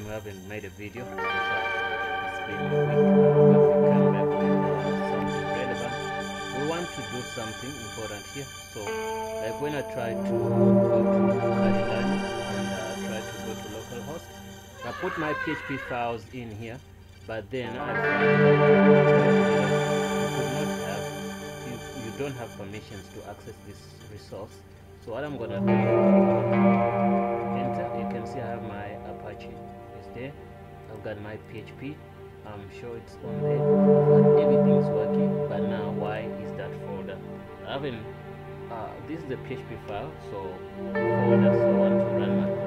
time we haven't made a video. It's been a week, but we come back with something relevant. We want to do something important here. So, like when I tried to go to Kali Linux and uh, tried to go to localhost, I put my PHP files in here, but then I could not have, you, you don't have permissions to access this resource. So what I'm gonna do, PHP. I'm sure it's on there. But everything's working. But now, why is that folder? I haven't. Uh, this is the PHP file. So folder. So I want to run my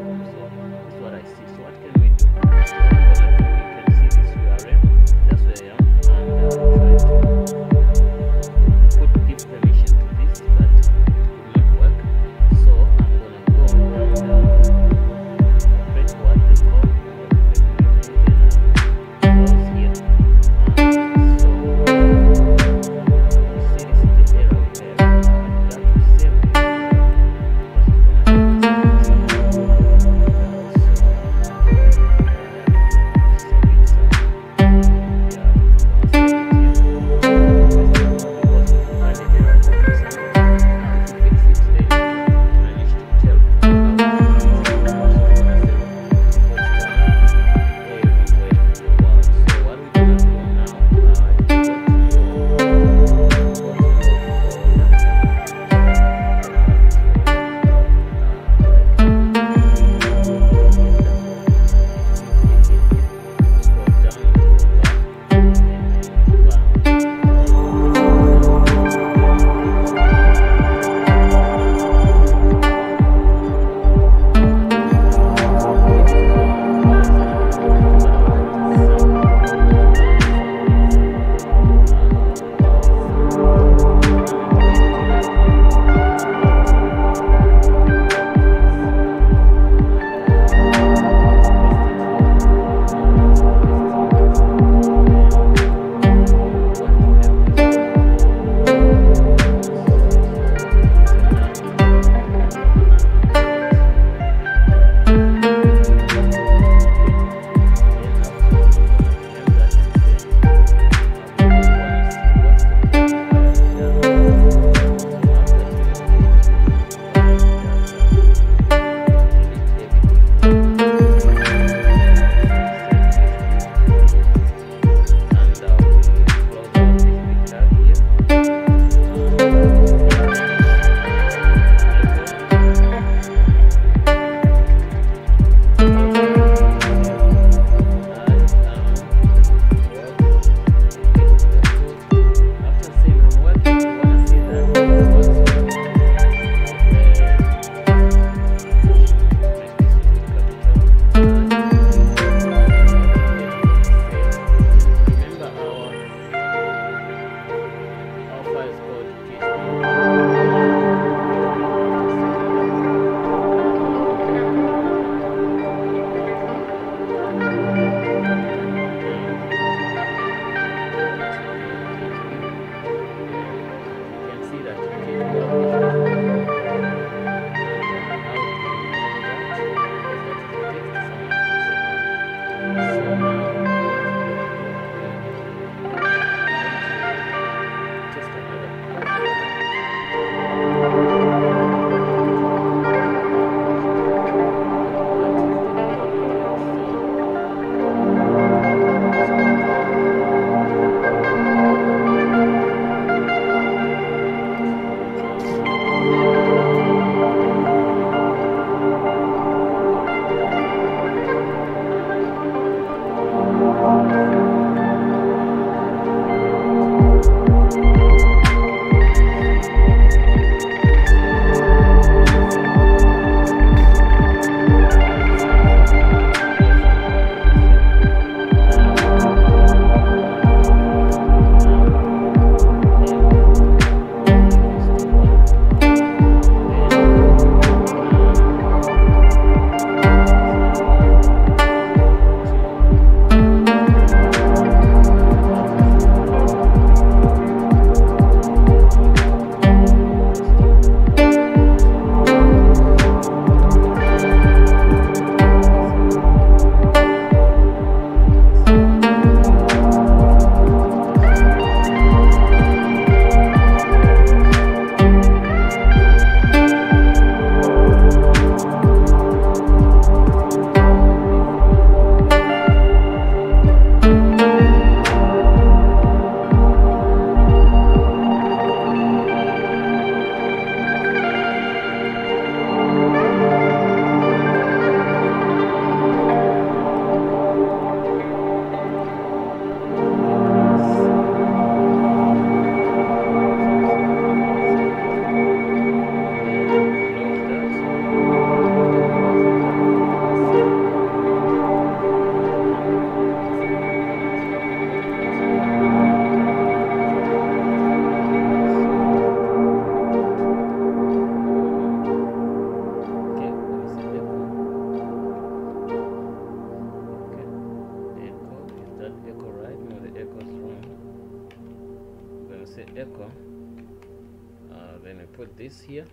then we put this here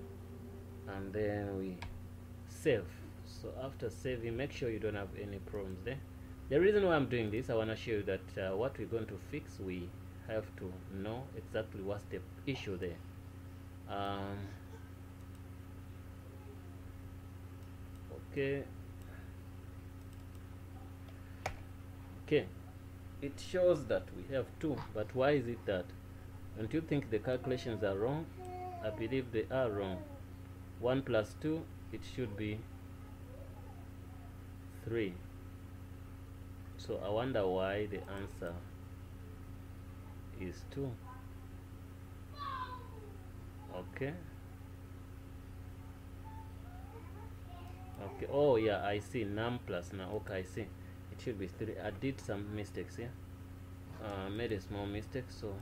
and then we save so after saving make sure you don't have any problems there. The reason why I'm doing this I want to show you that uh, what we're going to fix we have to know exactly what's the issue there. Um, okay. Okay. It shows that we have two but why is it that don't you think the calculations are wrong I believe they are wrong. 1 plus 2 it should be 3 so I wonder why the answer is 2 okay. Okay. Oh yeah I see. Num plus now okay I see. It should be 3 I did some mistakes here uh, made a small mistake so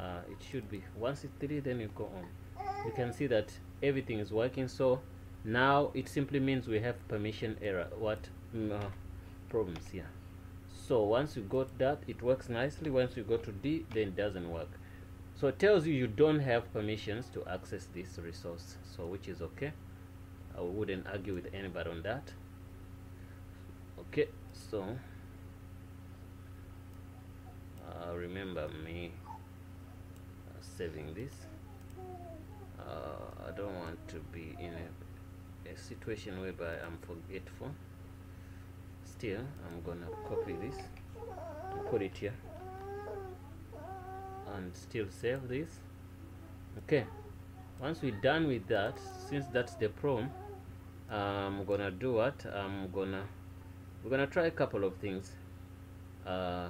uh, it should be. Once it's 3 then you go on. You can see that everything is working. So now it simply means we have permission error. What? Mm, uh, problems here. So once you got that it works nicely. Once you go to D then it doesn't work. So it tells you you don't have permissions to access this resource. So which is okay. I wouldn't argue with anybody on that. Okay so uh, remember me saving this uh, I don't want to be in a, a situation whereby I'm forgetful. Still I'm gonna copy this put it here and still save this. Okay once we're done with that since that's the problem I'm gonna do what? I'm gonna we're gonna try a couple of things. Uh,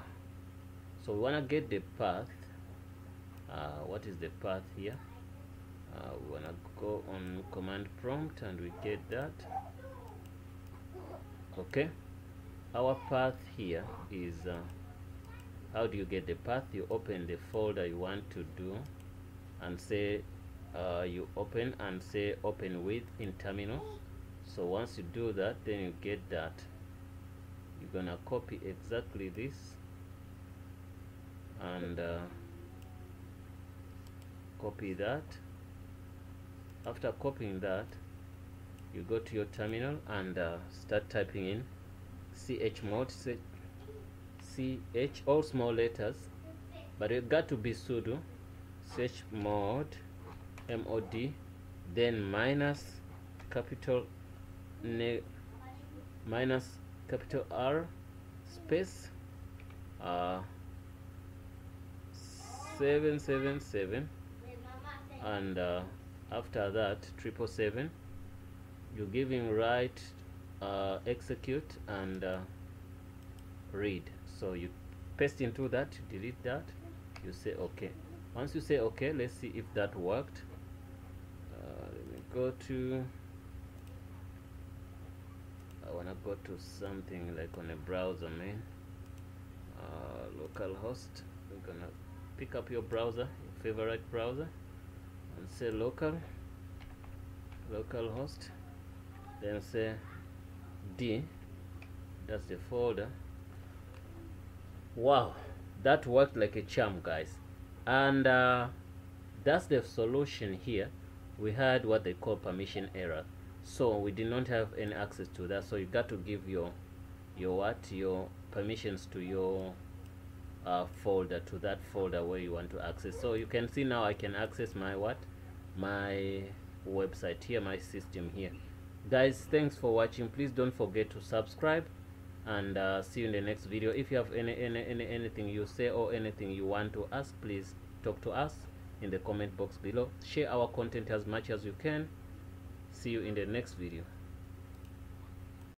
so we want to get the path uh, what is the path here? Uh, we want to go on command prompt and we get that. Okay. Our path here is uh, how do you get the path? You open the folder you want to do and say uh, you open and say open with in terminal. So once you do that then you get that. You're gonna copy exactly this. And uh, copy that. After copying that you go to your terminal and uh, start typing in chmod ch all small letters. But it got to be sudo chmod mod then minus capital ne minus capital R space uh, 777 and uh, after that triple seven you give him right uh, execute and uh, read. So you paste into that delete that you say okay. Once you say okay let's see if that worked. Uh, let me go to I wanna go to something like on a browser man uh, localhost. We're gonna pick up your browser your favorite browser say local? Localhost then say D. That's the folder. Wow that worked like a charm guys. And uh, that's the solution here. We had what they call permission error. So we did not have any access to that. So you got to give your your what? Your permissions to your uh, folder to that folder where you want to access. So you can see now I can access my what my website here my system here. Guys thanks for watching. Please don't forget to subscribe and uh, see you in the next video. If you have any, any, any anything you say or anything you want to ask please talk to us in the comment box below. Share our content as much as you can. See you in the next video